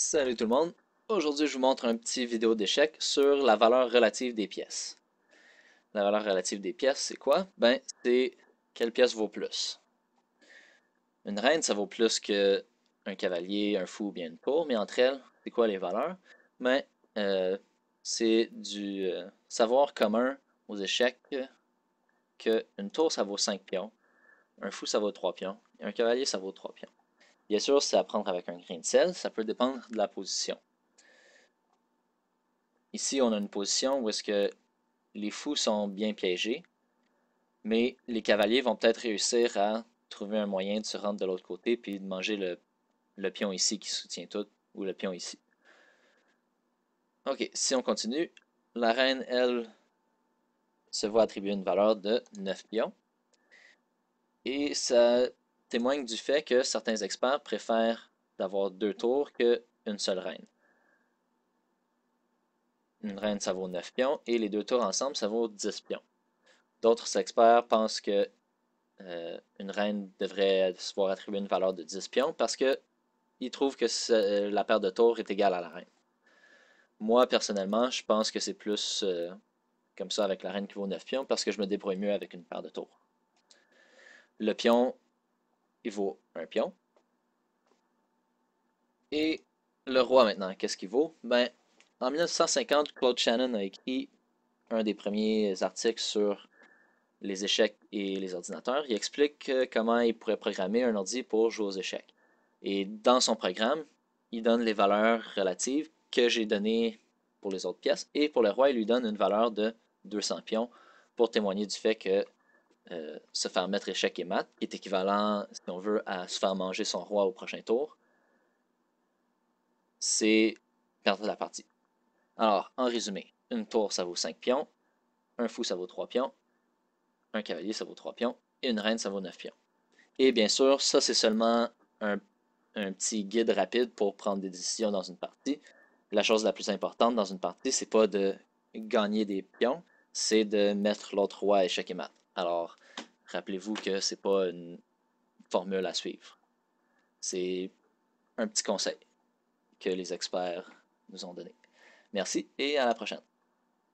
Salut tout le monde! Aujourd'hui, je vous montre un petit vidéo d'échec sur la valeur relative des pièces. La valeur relative des pièces, c'est quoi? Ben, c'est quelle pièce vaut plus. Une reine, ça vaut plus qu'un cavalier, un fou ou bien une tour, mais entre elles, c'est quoi les valeurs? Ben, euh, c'est du euh, savoir commun aux échecs qu'une tour, ça vaut 5 pions, un fou, ça vaut 3 pions, et un cavalier, ça vaut 3 pions. Bien sûr, c'est à prendre avec un grain de sel, ça peut dépendre de la position. Ici, on a une position où est-ce que les fous sont bien piégés, mais les cavaliers vont peut-être réussir à trouver un moyen de se rendre de l'autre côté puis de manger le, le pion ici qui soutient tout, ou le pion ici. Ok, si on continue, la reine, elle, se voit attribuer une valeur de 9 pions. Et ça témoigne du fait que certains experts préfèrent d'avoir deux tours qu'une seule reine. Une reine, ça vaut 9 pions, et les deux tours ensemble, ça vaut 10 pions. D'autres experts pensent que euh, une reine devrait se voir attribuer une valeur de 10 pions parce qu'ils trouvent que la paire de tours est égale à la reine. Moi, personnellement, je pense que c'est plus euh, comme ça avec la reine qui vaut 9 pions parce que je me débrouille mieux avec une paire de tours. Le pion il vaut un pion. Et le roi maintenant, qu'est-ce qu'il vaut? Ben, en 1950, Claude Shannon a écrit un des premiers articles sur les échecs et les ordinateurs. Il explique comment il pourrait programmer un ordi pour jouer aux échecs. Et dans son programme, il donne les valeurs relatives que j'ai données pour les autres pièces. Et pour le roi, il lui donne une valeur de 200 pions pour témoigner du fait que euh, se faire mettre échec et mat, qui est équivalent, si on veut, à se faire manger son roi au prochain tour, c'est perdre la partie. Alors, en résumé, une tour, ça vaut 5 pions, un fou, ça vaut 3 pions, un cavalier, ça vaut 3 pions, et une reine, ça vaut 9 pions. Et bien sûr, ça, c'est seulement un, un, petit guide rapide pour prendre des décisions dans une partie. La chose la plus importante dans une partie, c'est pas de gagner des pions, c'est de mettre l'autre roi à échec et mat. Alors, rappelez-vous que ce n'est pas une formule à suivre. C'est un petit conseil que les experts nous ont donné. Merci et à la prochaine.